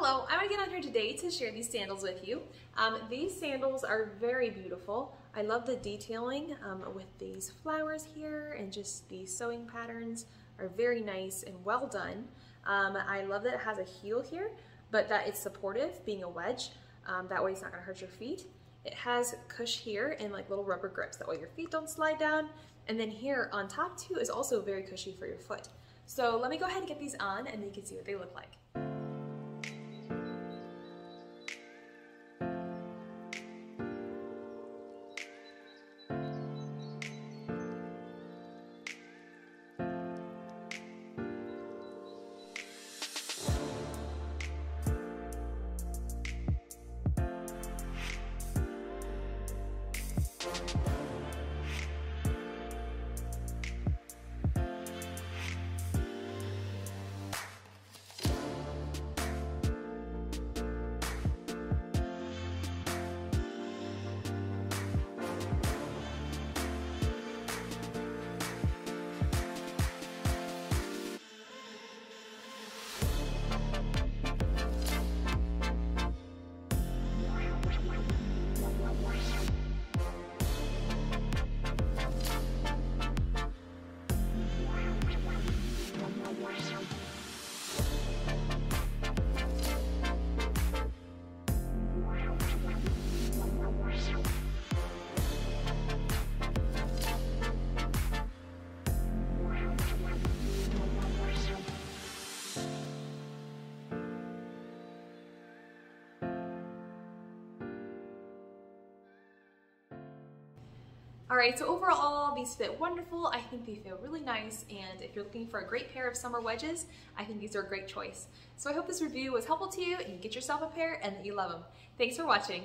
Hello, I'm gonna get on here today to share these sandals with you. Um, these sandals are very beautiful. I love the detailing um, with these flowers here and just the sewing patterns are very nice and well done. Um, I love that it has a heel here, but that it's supportive, being a wedge. Um, that way it's not gonna hurt your feet. It has cush here and like little rubber grips. That way your feet don't slide down. And then here on top too is also very cushy for your foot. So let me go ahead and get these on and you can see what they look like. All right, so overall, these fit wonderful. I think they feel really nice, and if you're looking for a great pair of summer wedges, I think these are a great choice. So I hope this review was helpful to you, and you get yourself a pair and that you love them. Thanks for watching.